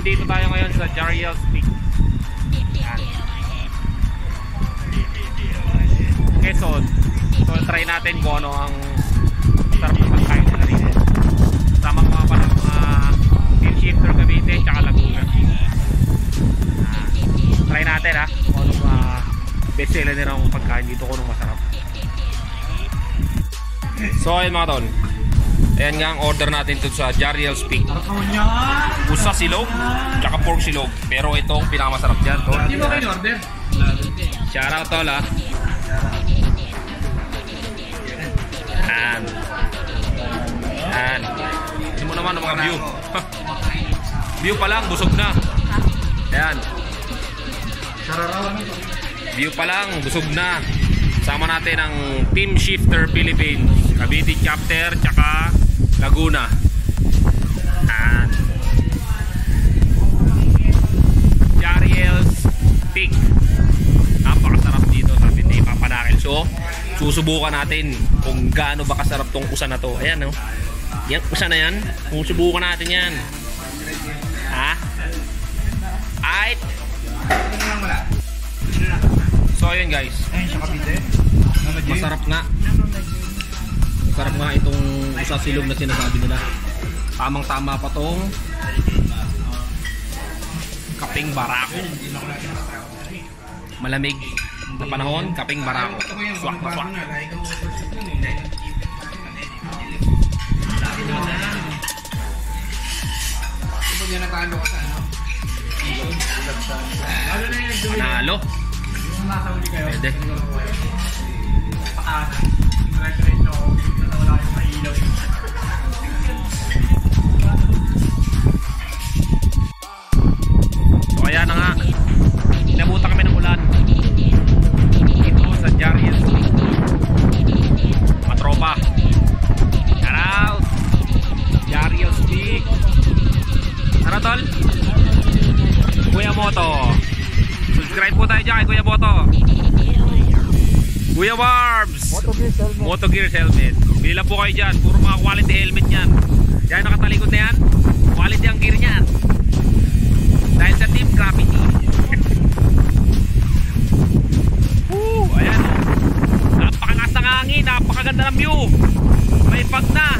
nandito tayo ngayon sa Jariel Peak. Quezon. So try natin kung ano ang sarap ng pagkain nila rito. Sama mga pa ng mga Team Shifter Cavite tsaka Laguna. Ah, try natin ha kung anong uh, best seller nila ng pagkain dito kung anong masarap. So ayun mga tol. Ayan nga ang order natin dito sa Jariel's Peak. Usa silog, tsaka pork silog. Pero itong pinakamasarap dyan. Tol. Hindi mo kayo order? Shout out tol ha. Yan. Yan. Tignan mo naman ang mga view. view pa lang, busog na. Ayan. View pa lang, busog na. Sama natin ang Team Shifter Philippines, Cavite Chapter, tsaka Laguna. Yan. Jariel's Peak. Napakasarap dito sabi ni Papa. So, susubukan natin kung gaano ba kasarap tong usa na to. Ayan, no? Yan, usa na yan. Susubukan natin yan. Ha? Ay. So, ayun guys. Kapite. Masarap nga. Masarap nga itong usa silog na sinasabi nila. Tamang-tama pa tong kaping barako. Malamig na panahon, kaping barako. Swak na swak. Niya natalo ka sa ano? Panalo. Pwede. Pakanan. Tol? Kuya Moto. Subscribe po tayo dyan kay Kuya Moto. Kuya Barbs! Motogears helmet. Motogears helmet. Bila po kayo dyan. Puro mga quality helmet yan. Yan nakatalikod na yan. Quality ang gear niyan. Dahil sa Team Gravity. Woo! Ayan. Napakalakas ng hangin. Napakaganda ng view. May pag na.